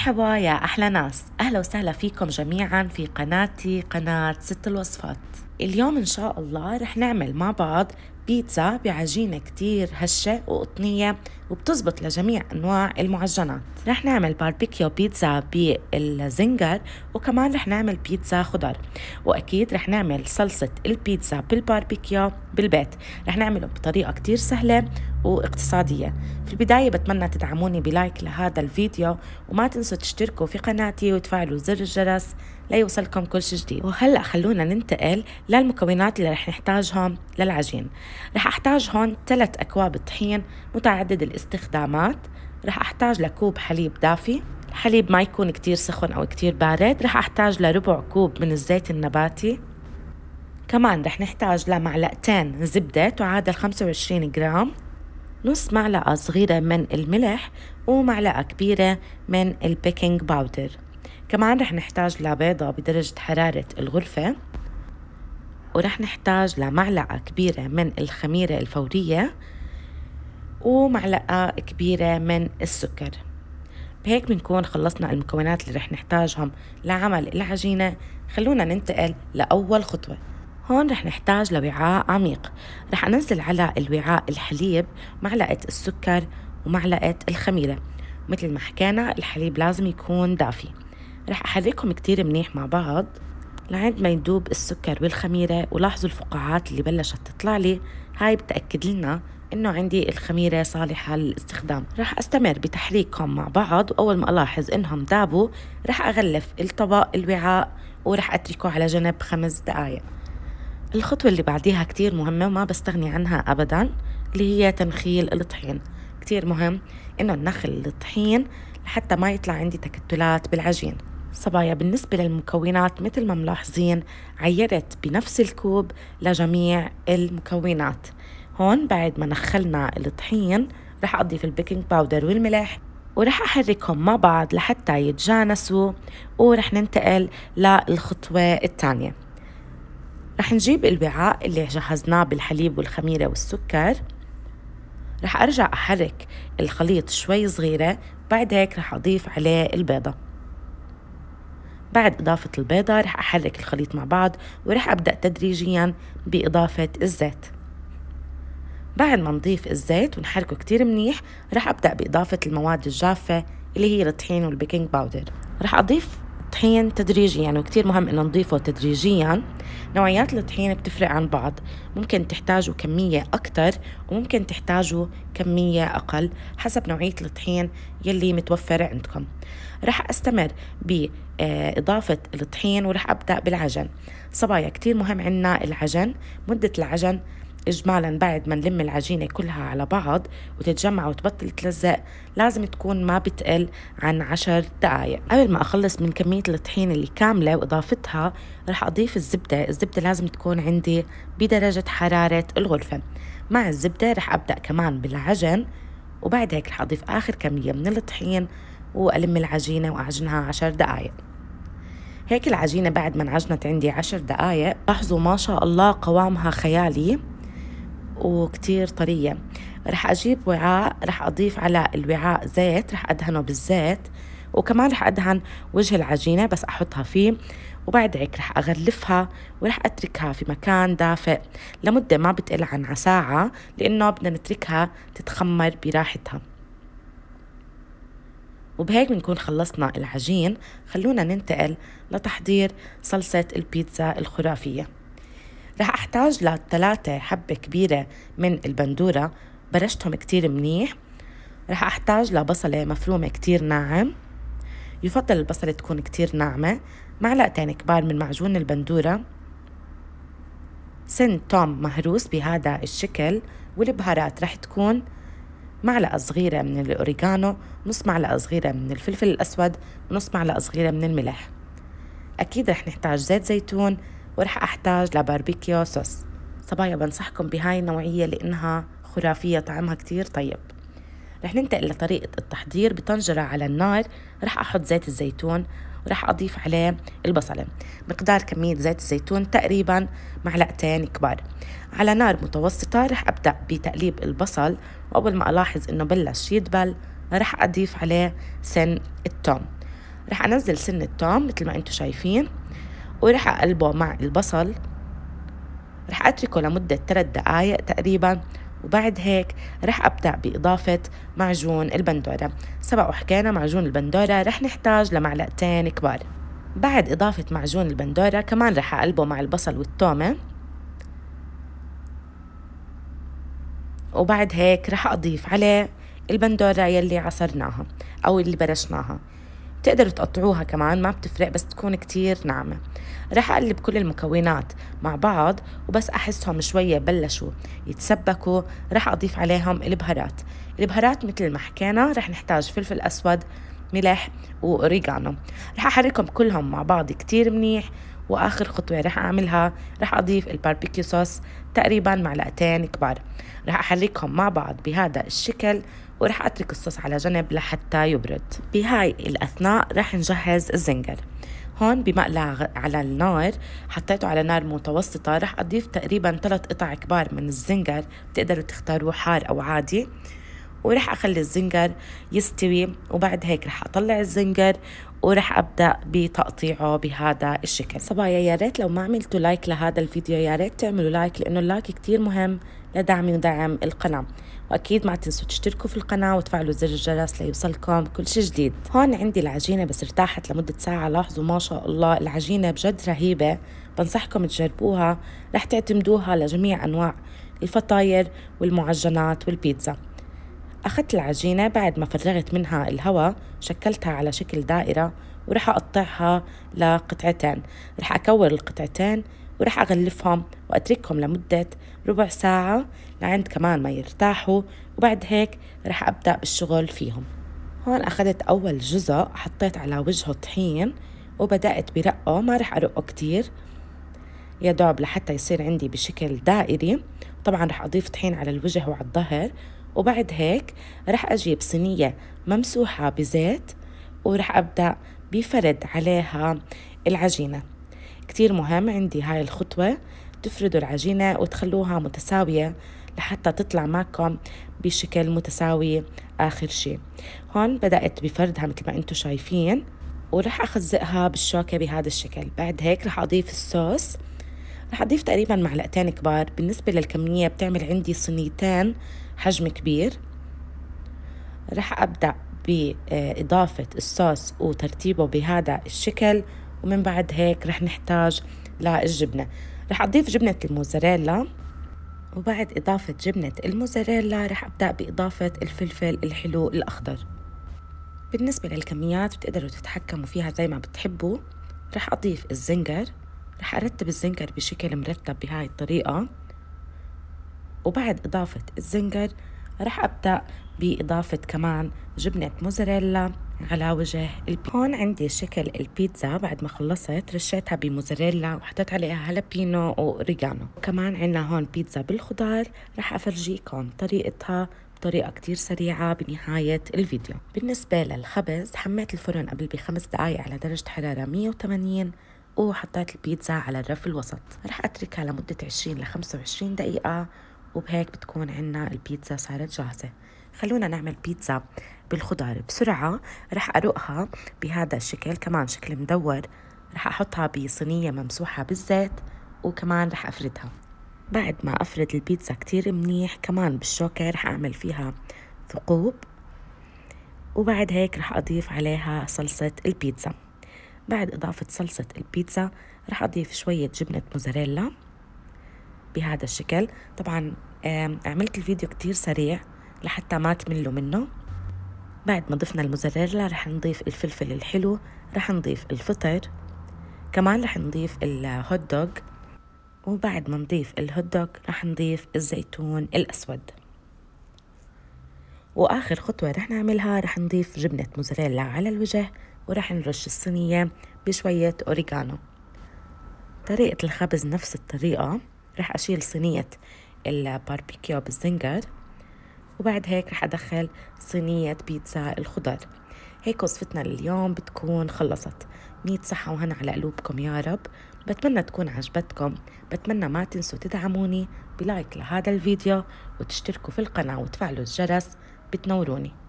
مرحبا يا أحلى ناس. أهلا وسهلا فيكم جميعا في قناتي قناة ست الوصفات. اليوم إن شاء الله رح نعمل مع بعض بيتزا بعجينة كتير هشة وقطنية وبتزبط لجميع أنواع المعجنات. رح نعمل باربيكيو بيتزا بال zinger وكمان رح نعمل بيتزا خضر. وأكيد رح نعمل صلصة البيتزا بالباربيكيو بالبيت. رح نعمله بطريقة كتير سهلة واقتصادية. في البداية بتمنى تدعموني ب like لهذا الفيديو وما تنسوا تشتركوا في قناتي وتفعلوا زر الجرس ليوصلكم كل شيء جديد. وهلأ خلونا ننتقل للمكونات اللي رح نحتاجهم للعجين. رح أحتاج هون ثلاث أكواب طحين متعدد الاستخدامات. رح أحتاج لكوب حليب دافي. الحليب ما يكون كتير سخن أو كتير بارد. رح أحتاج لربع كوب من الزيت النباتي. كمان رح نحتاج لمعلقتين زبدة تعادل 25 جرام. نص معلقة صغيرة من الملح ومعلقة كبيرة من ال baking powder. كمان رح نحتاج لبيضة بدرجة حرارة الغرفة. ورح نحتاج لمعلقة كبيرة من الخميرة الفورية. ومعلقة كبيرة من السكر. بهيك بنكون خلصنا المكونات اللي رح نحتاجهم لعمل العجينة. خلونا ننتقل لأول خطوة. هون رح نحتاج لوعاء عميق. رح أنزل على الوعاء الحليب معلقة السكر ومعلقة الخميرة. مثل ما حكينا الحليب لازم يكون دافي. رح أحركهم كتير منيح مع بعض. لعند ما يدوب السكر والخميرة ولاحظوا الفقاعات اللي بلشت تطلع لي. هاي بتأكد لنا إنه عندي الخميرة صالحة للاستخدام. رح أستمر بتحريكهم مع بعض وأول ما ألاحظ إنهم دابوا رح أغلف الطبق الوعاء ورح أتركه على جنب خمس دقائق الخطوة اللي بعديها كتير مهمة وما بستغني عنها أبدا اللي هي تنخيل الطحين. كتير مهم إنه ننخل الطحين لحتى ما يطلع عندي تكتلات بالعجين. صبايا بالنسبة للمكونات مثل ما ملاحظين عيرت بنفس الكوب لجميع المكونات. هون بعد ما نخلنا الطحين رح أضيف ال baking powder والملح ورح أحركهم مع بعض لحتى يتجانسوا ورح ننتقل للخطوة الثانية. رح نجيب الوعاء اللي جهزناه بالحليب والخميرة والسكر. رح أرجع أحرك الخليط شوي صغيرة بعد هيك رح أضيف عليه البيضة. بعد إضافة البيضة رح أحرك الخليط مع بعض ورح أبدأ تدريجيا بإضافة الزيت. بعد ما نضيف الزيت ونحركه كتير منيح رح أبدأ بإضافة المواد الجافة اللي هي الطحين وال baking powder رح أضيف الطحين تدريجيا يعني وكتير مهم إنه نضيفه تدريجيا. نوعيات الطحين بتفرق عن بعض. ممكن تحتاجوا كمية أكتر وممكن تحتاجوا كمية أقل حسب نوعية الطحين يلي متوفر عندكم. رح أستمر بإضافة الطحين ورح أبدأ بالعجن. صبايا كتير مهم عنا العجن. مدة العجن إجمالا بعد ما نلم العجينة كلها على بعض وتتجمع وتبطل تلزق لازم تكون ما بتقل عن عشر دقايق. قبل ما أخلص من كمية الطحين اللي كاملة وإضافتها رح أضيف الزبدة. الزبدة لازم تكون عندي بدرجة حرارة الغرفة. مع الزبدة رح أبدأ كمان بالعجن وبعد هيك رح أضيف آخر كمية من الطحين وألم العجينة وأعجنها عشر دقايق. هيك العجينة بعد ما انعجنت عندي عشر دقايق لاحظوا ما شاء الله قوامها خيالي. وكتير طرية. رح أجيب وعاء رح أضيف على الوعاء زيت رح أدهنه بالزيت وكمان رح أدهن وجه العجينة بس أحطها فيه وبعد هيك رح أغلفها ورح أتركها في مكان دافئ لمدة ما بتقل عن ساعة لأنه بدنا نتركها تتخمر براحتها. وبهيك بنكون خلصنا العجين. خلونا ننتقل لتحضير صلصة البيتزا الخرافية. رح أحتاج لثلاثة حبة كبيرة من البندورة. برشتهم كتير منيح. رح أحتاج لبصلة مفرومة كتير ناعم. يفضل البصلة تكون كتير ناعمة. معلقتين كبار من معجون البندورة. سن توم مهروس بهذا الشكل والبهارات رح تكون معلقة صغيرة من الأوريغانو نص معلقة صغيرة من الفلفل الأسود ونص معلقة صغيرة من الملح. أكيد رح نحتاج زيت زيتون ورح أحتاج لباربيكيو صوص. صبايا بنصحكم بهاي النوعية لأنها خرافية طعمها كتير طيب. رح ننتقل لطريقة التحضير. بطنجرة على النار. رح أحط زيت الزيتون ورح أضيف عليه البصلة. مقدار كمية زيت الزيتون تقريبا معلقتين كبار. على نار متوسطة رح أبدأ بتقليب البصل وأول ما ألاحظ إنه بلش يدبل رح أضيف عليه سن التوم. رح أنزل سن التوم مثل ما أنتم شايفين. ورح أقلبه مع البصل. رح أتركه لمدة 3 دقايق تقريبا وبعد هيك رح أبدأ بإضافة معجون البندورة. سبق وحكينا معجون البندورة رح نحتاج لمعلقتين كبار. بعد إضافة معجون البندورة كمان رح أقلبه مع البصل والتومة. وبعد هيك رح أضيف عليه البندورة يلي عصرناها أو اللي برشناها. تقدروا تقطعوها كمان ما بتفرق بس تكون كتير ناعمة. رح أقلب كل المكونات مع بعض وبس أحسهم شوية بلشوا يتسبكوا. رح أضيف عليهم البهارات. البهارات مثل ما حكينا رح نحتاج فلفل أسود ملح وأوريغانو رح أحركهم كلهم مع بعض كتير منيح وآخر خطوة رح أعملها رح أضيف ال barbecue sauce تقريبا معلقتين كبار. رح احركهم مع بعض بهذا الشكل ورح أترك الصوص على جنب لحتى يبرد. بهاي الأثناء رح نجهز ال zinger. هون بمقلى على النار حطيته على نار متوسطة رح أضيف تقريبا ثلاث قطع كبار من ال zinger بتقدروا تختاروا حار أو عادي. ورح أخلي ال zinger يستوي وبعد هيك رح أطلع ال zinger ورح أبدأ بتقطيعه بهذا الشكل. صبايا يا ريت لو ما عملتوا like لهذا الفيديو يا ريت تعملوا like لأنه ال like كتير مهم لدعمي ودعم القناة. وأكيد ما تنسوا تشتركوا في القناة وتفعلوا زر الجرس ليوصلكم كل شيء جديد. هون عندي العجينة بس ارتاحت لمدة ساعة لاحظوا ما شاء الله العجينة بجد رهيبة بنصحكم تجربوها رح تعتمدوها لجميع أنواع الفطاير والمعجنات والبيتزا. أخذت العجينة بعد ما فرغت منها الهواء شكلتها على شكل دائرة ورح أقطعها لقطعتين. رح أكور القطعتين ورح أغلفهم وأتركهم لمدة ربع ساعة لعند كمان ما يرتاحوا وبعد هيك رح أبدأ بالشغل فيهم. هون أخذت أول جزء حطيت على وجهه طحين وبدأت برقه ما رح أرقه كتير. يا دوب لحتى يصير عندي بشكل دائري. طبعا رح أضيف طحين على الوجه وعلى الظهر. وبعد هيك رح أجيب صينية ممسوحة بزيت ورح أبدأ بفرد عليها العجينة. كتير مهم عندي هاي الخطوة. تفردوا العجينة وتخلوها متساوية لحتى تطلع معكم بشكل متساوي آخر شي. هون بدأت بفردها مثل ما أنتم شايفين ورح أخزقها بالشوكة بهذا الشكل. بعد هيك رح أضيف الصوص. رح أضيف تقريبا معلقتين كبار. بالنسبة للكمية بتعمل عندي صينيتين حجم كبير. رح أبدأ بإضافة الصوص وترتيبه بهذا الشكل ومن بعد هيك رح نحتاج للجبنة رح أضيف جبنة الموزاريلا وبعد إضافة جبنة الموزاريلا رح أبدأ بإضافة الفلفل الحلو الأخضر. بالنسبة للكميات بتقدروا تتحكموا فيها زي ما بتحبوا. رح أضيف الزنجر. رح أرتب الزنجر بشكل مرتب بهاي الطريقة. وبعد إضافة الزنجر رح أبدأ بإضافة كمان جبنة موزاريلا على وجه البيتزا هون عندي شكل البيتزا بعد ما خلصت رشيتها بموزاريلا وحطيت عليها هالبينو وريجانو. كمان عنا هون بيتزا بالخضار رح أفرجيكم طريقتها بطريقة كتير سريعة بنهاية الفيديو. بالنسبة للخبز حميت الفرن قبل بخمس دقايق على درجة حرارة 180 وحطيت البيتزا على الرف الوسط. رح أتركها لمدة 20 ل 25 دقيقة وبهيك بتكون عنا البيتزا صارت جاهزة. خلونا نعمل بيتزا بالخضار بسرعة. رح أرقها بهذا الشكل كمان شكل مدور. رح أحطها بصينية ممسوحة بالزيت وكمان رح أفردها. بعد ما أفرد البيتزا كتير منيح كمان بالشوكة رح أعمل فيها ثقوب. وبعد هيك رح أضيف عليها صلصة البيتزا. بعد إضافة صلصة البيتزا رح أضيف شوية جبنة موزاريلا بهذا الشكل. طبعا عملت الفيديو كتير سريع لحتى ما تملوا منه. بعد ما ضفنا الموزاريلا رح نضيف الفلفل الحلو رح نضيف الفطر كمان رح نضيف ال hot dog وبعد ما نضيف ال hot dog رح نضيف الزيتون الأسود. وآخر خطوة رح نعملها رح نضيف جبنة موزاريلا على الوجه. ورح نرش الصينية بشوية أوريغانو. طريقة الخبز نفس الطريقة. رح أشيل صينية ال barbecue بال zinger وبعد هيك رح أدخل صينية بيتزا الخضر هيك وصفتنا لليوم بتكون خلصت. مية صحة وهنا على قلوبكم يا رب. بتمنى تكون عجبتكم. بتمنى ما تنسوا تدعموني ب like لهذا الفيديو وتشتركوا في القناة وتفعلوا الجرس. بتنوروني.